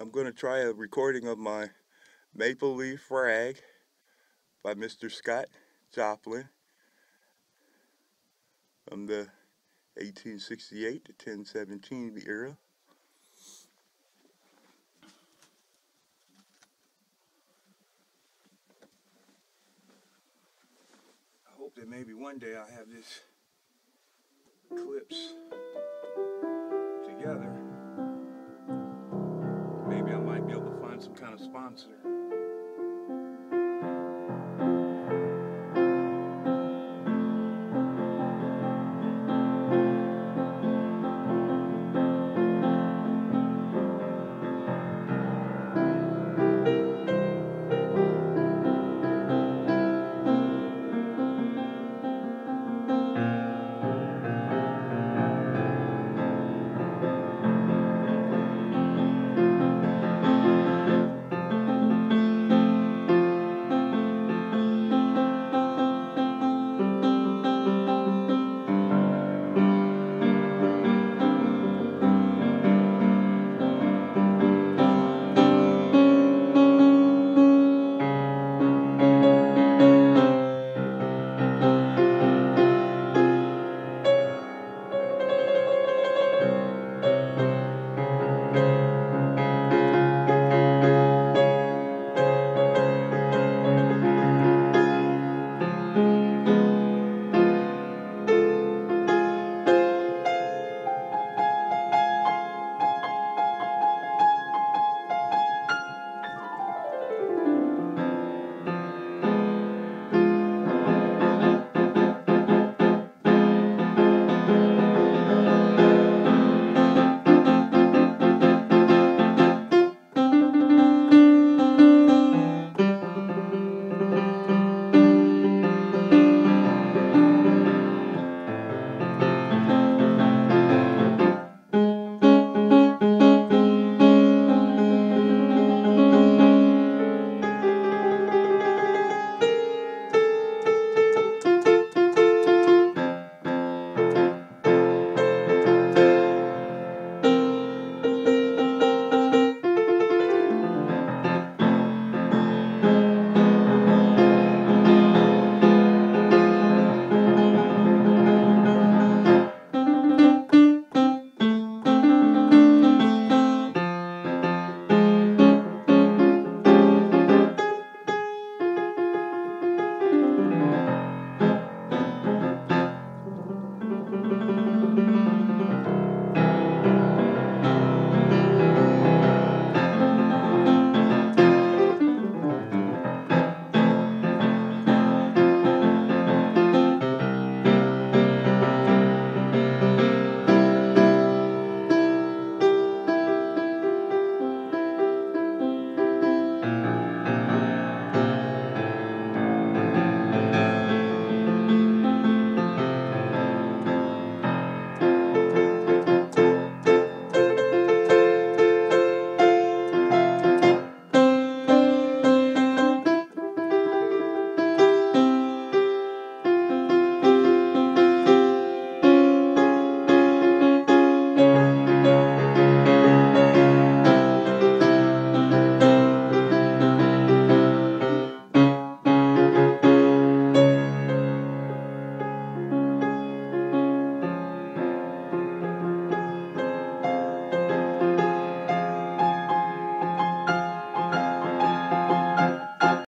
I'm going to try a recording of my Maple Leaf Rag by Mr. Scott Joplin from the 1868 to 1017 era. I hope that maybe one day I'll have this clips together. Find some kind of sponsor.